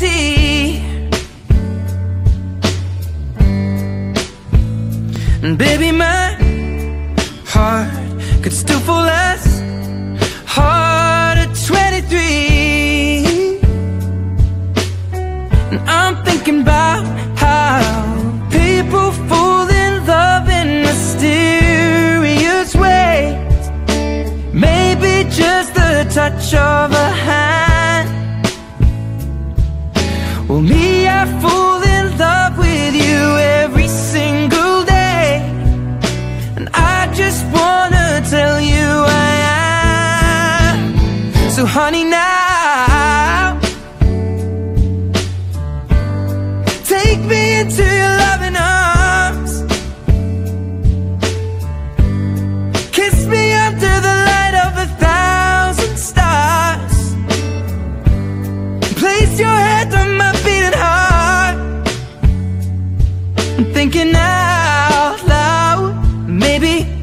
empty. And baby, my heart could still fall less hard at 23. And I'm thinking about how people fall in love in mysterious ways. Maybe just the touch of a hand. Well, me, I fall in love with you every single day. And I just wanna tell you I am. So, honey, now take me into your loving arms. Kiss me under the light of a thousand stars. Place your head on thinking out loud. Maybe